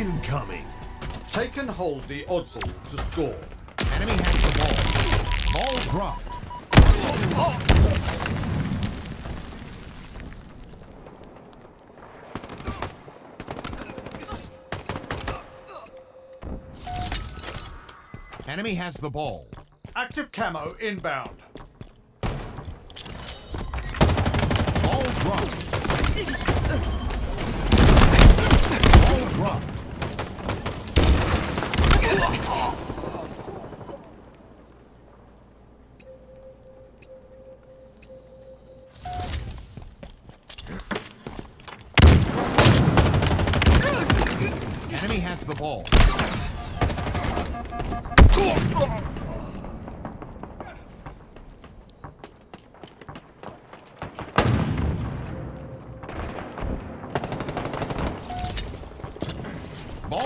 incoming. Take and hold the oddball to score. Enemy has the ball. Ball dropped. Enemy has the ball. Active camo inbound. Ball dropped.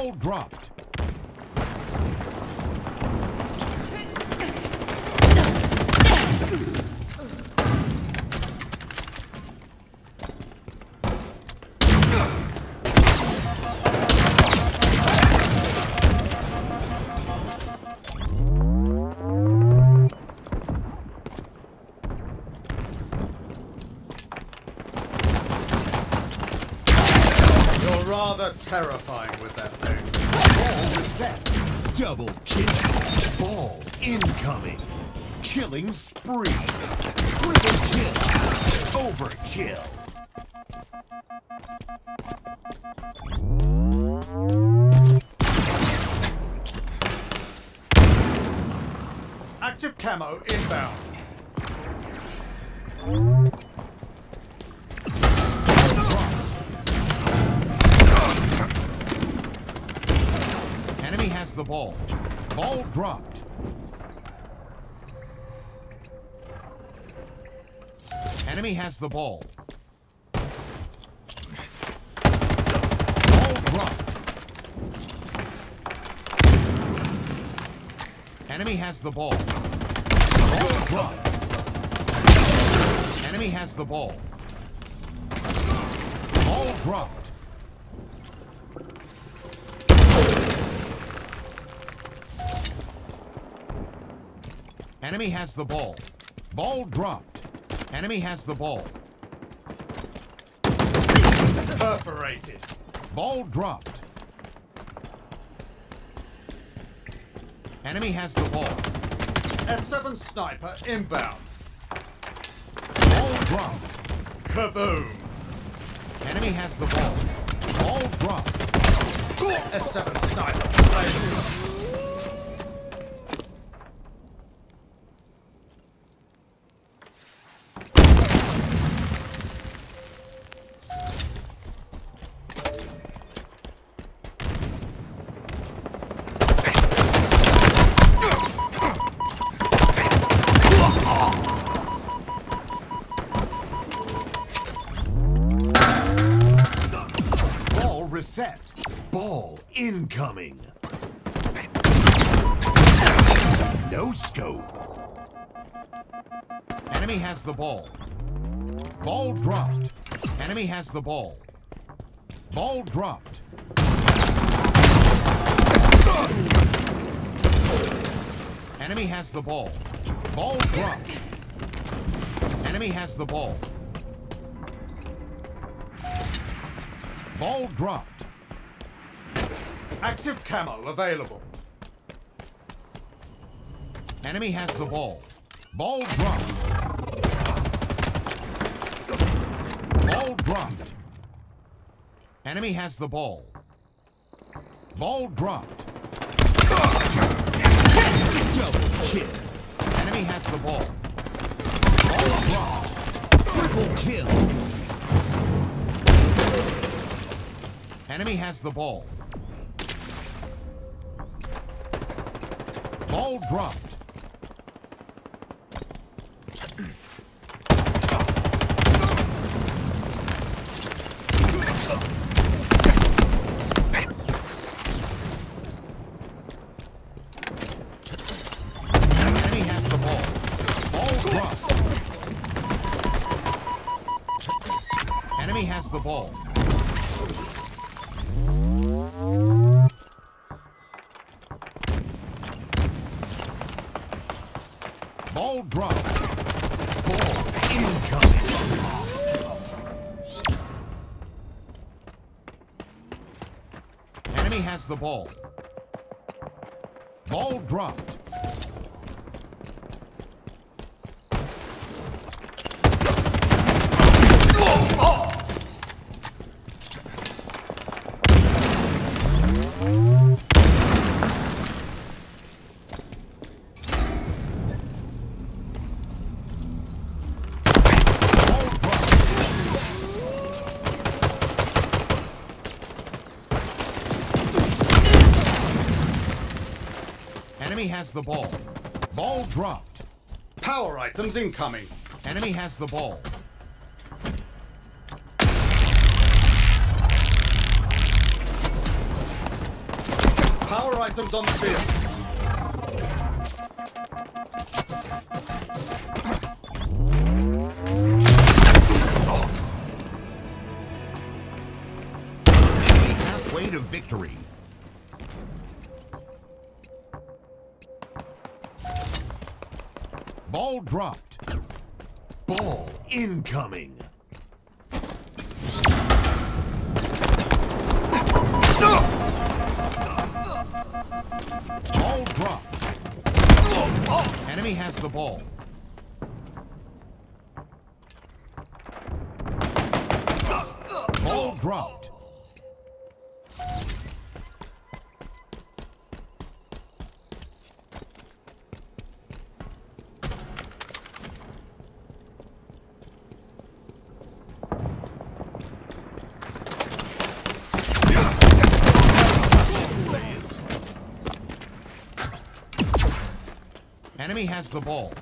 Ball dropped. Rather terrifying with that thing. Ball reset. Double kill. Ball incoming. Killing spree. Triple kill. Overkill. Active camo inbound. The ball. Ball dropped. Enemy has the ball. Ball dropped. Enemy has the ball. Ball dropped. Enemy has the ball. Ball dropped. Enemy has the ball. Ball dropped. Enemy has the ball. Perforated. Ball dropped. Enemy has the ball. S7 sniper inbound. Ball dropped. Kaboom. Enemy has the ball. Ball dropped. S7 sniper. Incoming. No scope. Enemy has the ball. Ball dropped. Enemy has the ball. Ball dropped. Enemy has the ball. Ball dropped. Enemy has the ball. Ball dropped. Active camo available. Enemy has the ball. Ball dropped. Ball dropped. Enemy has the ball. Ball dropped. Double kill. Enemy has the ball. Ball dropped. Triple kill. Enemy has the ball. Ball All dropped. Enemy has the ball. Ball. Ball incoming. Enemy has the ball. Ball dropped. Has the ball. Ball dropped. Power items incoming. Enemy has the ball. Power items on the field. Halfway to victory. Ball dropped. Ball incoming. Ball dropped. Enemy has the ball. Ball dropped. Enemy has the ball.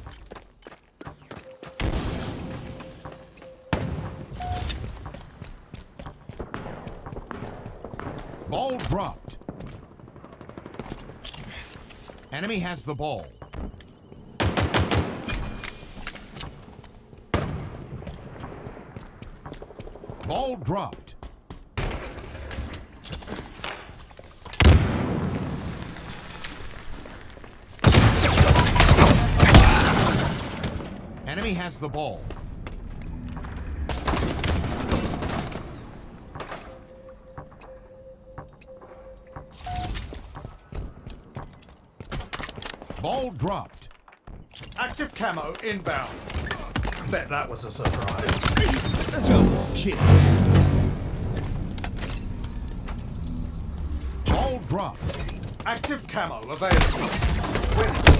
Ball dropped. Enemy has the ball. Ball dropped. Enemy has the ball. Ball dropped. Active camo inbound. Bet that was a surprise. Double kill. Ball dropped. Active camo available. Swift.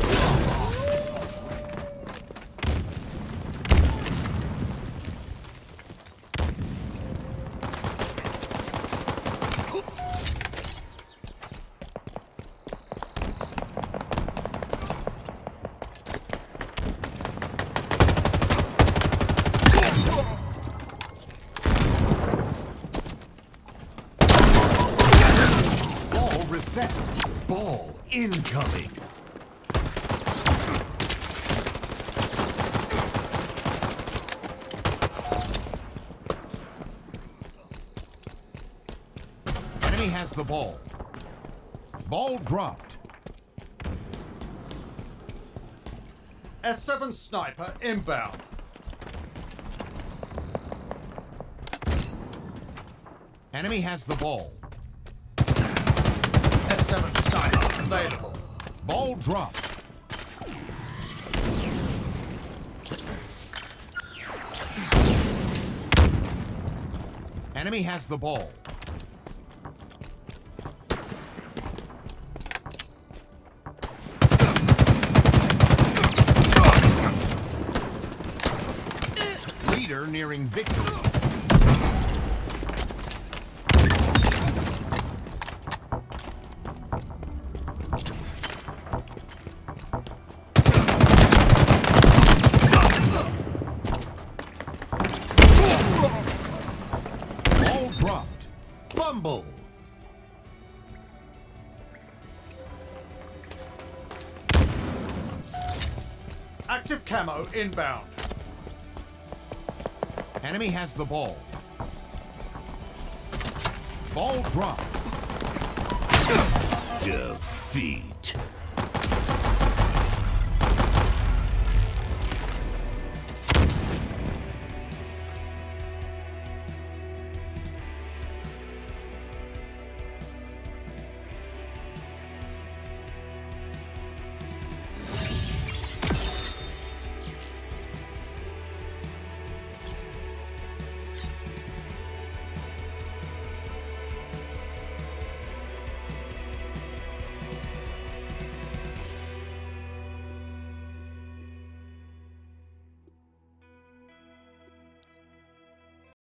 Ball reset. Ball incoming. Enemy has the ball. Ball dropped. S7 sniper inbound. Enemy has the ball. S7 sniper available. Ball dropped. Enemy has the ball. Leader nearing victory. Active camo inbound. Enemy has the ball. Ball dropped. Defeat.